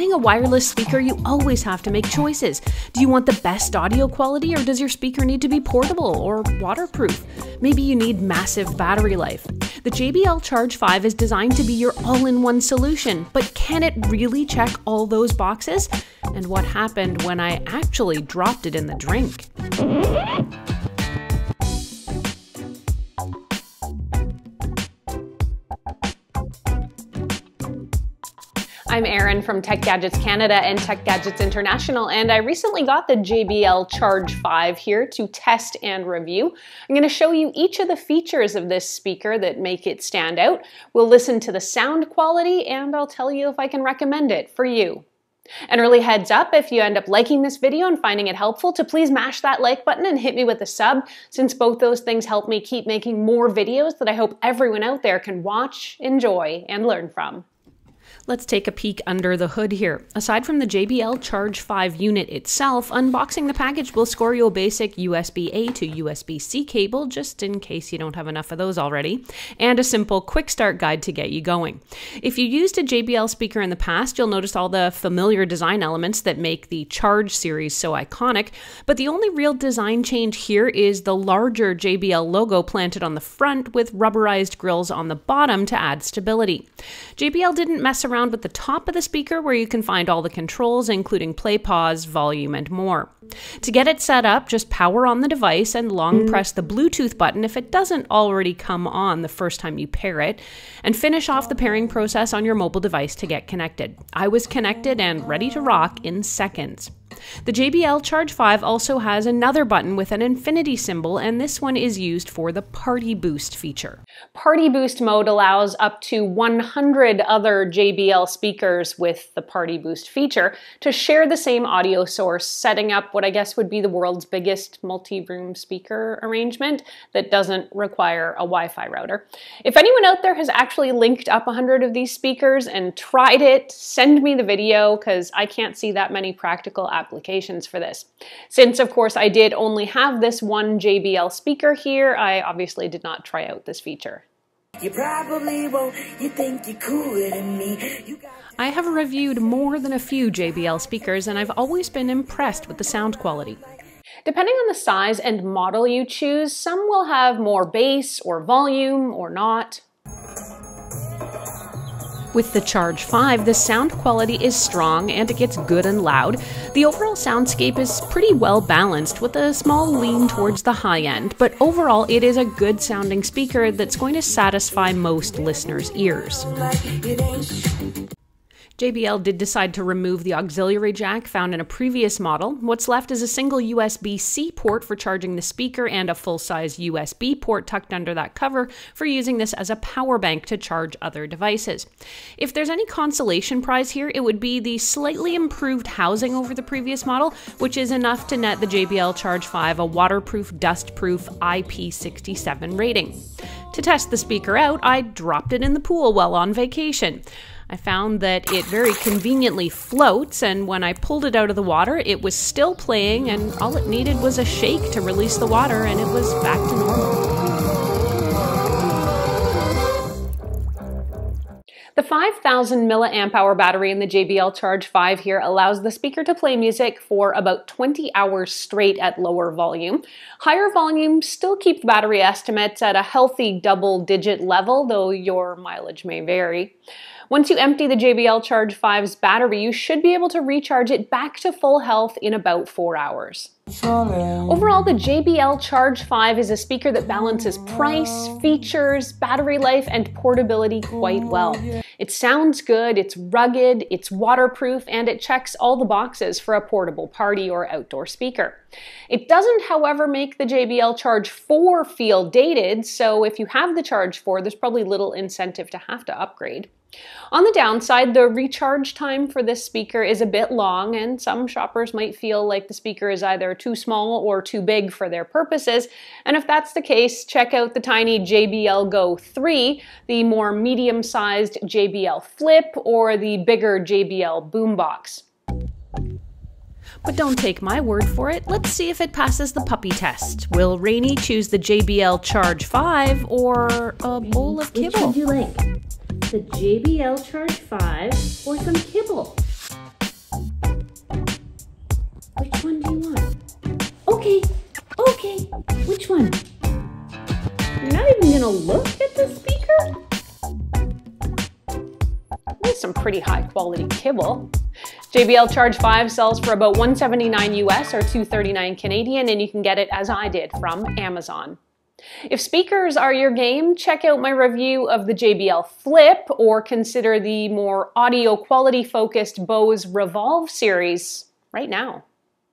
buying a wireless speaker, you always have to make choices. Do you want the best audio quality, or does your speaker need to be portable or waterproof? Maybe you need massive battery life. The JBL Charge 5 is designed to be your all in one solution, but can it really check all those boxes? And what happened when I actually dropped it in the drink? I'm Erin from Tech Gadgets Canada and Tech Gadgets International, and I recently got the JBL Charge 5 here to test and review. I'm going to show you each of the features of this speaker that make it stand out. We'll listen to the sound quality, and I'll tell you if I can recommend it for you. An early heads up if you end up liking this video and finding it helpful to please mash that like button and hit me with a sub since both those things help me keep making more videos that I hope everyone out there can watch, enjoy, and learn from. Let's take a peek under the hood here. Aside from the JBL Charge 5 unit itself, unboxing the package will score you a basic USB-A to USB-C cable, just in case you don't have enough of those already, and a simple quick start guide to get you going. If you used a JBL speaker in the past, you'll notice all the familiar design elements that make the Charge series so iconic, but the only real design change here is the larger JBL logo planted on the front with rubberized grills on the bottom to add stability. JBL didn't mess around around with the top of the speaker where you can find all the controls, including play, pause, volume, and more. To get it set up, just power on the device and long mm. press the Bluetooth button if it doesn't already come on the first time you pair it, and finish off the pairing process on your mobile device to get connected. I was connected and ready to rock in seconds. The JBL Charge 5 also has another button with an infinity symbol, and this one is used for the Party Boost feature. Party Boost mode allows up to 100 other JBL speakers with the Party Boost feature to share the same audio source, setting up what I guess would be the world's biggest multi-room speaker arrangement that doesn't require a Wi-Fi router. If anyone out there has actually linked up 100 of these speakers and tried it, send me the video because I can't see that many practical applications for this. Since, of course, I did only have this one JBL speaker here, I obviously did not try out this feature. You probably won't, you think you're cooler than me. You I have reviewed more than a few JBL speakers and I've always been impressed with the sound quality. Depending on the size and model you choose, some will have more bass or volume or not. With the Charge 5, the sound quality is strong and it gets good and loud. The overall soundscape is pretty well balanced with a small lean towards the high end, but overall it is a good sounding speaker that's going to satisfy most listeners' ears. JBL did decide to remove the auxiliary jack found in a previous model. What's left is a single USB C port for charging the speaker and a full size USB port tucked under that cover for using this as a power bank to charge other devices. If there's any consolation prize here, it would be the slightly improved housing over the previous model, which is enough to net the JBL Charge 5 a waterproof, dustproof IP67 rating. To test the speaker out, I dropped it in the pool while on vacation. I found that it very conveniently floats, and when I pulled it out of the water, it was still playing, and all it needed was a shake to release the water, and it was back to normal. The 5000 milliamp hour battery in the JBL Charge 5 here allows the speaker to play music for about 20 hours straight at lower volume. Higher volumes still keep the battery estimates at a healthy double digit level, though your mileage may vary. Once you empty the JBL Charge 5's battery, you should be able to recharge it back to full health in about four hours. Overall, the JBL Charge 5 is a speaker that balances price, features, battery life, and portability quite well. It sounds good, it's rugged, it's waterproof, and it checks all the boxes for a portable party or outdoor speaker. It doesn't, however, make the JBL Charge 4 feel dated, so if you have the Charge 4, there's probably little incentive to have to upgrade. On the downside, the recharge time for this speaker is a bit long, and some shoppers might feel like the speaker is either too small or too big for their purposes. And if that's the case, check out the tiny JBL Go 3, the more medium sized JBL Flip, or the bigger JBL Boombox. But don't take my word for it. Let's see if it passes the puppy test. Will Rainy choose the JBL Charge 5 or a bowl of kibble? Which would you like? the JBL Charge 5 or some kibble? Which one do you want? Okay, okay, which one? You're not even gonna look at the speaker? That's some pretty high quality kibble. JBL Charge 5 sells for about 179 US or 239 Canadian and you can get it as I did from Amazon. If speakers are your game, check out my review of the JBL Flip or consider the more audio quality focused Bose Revolve series right now.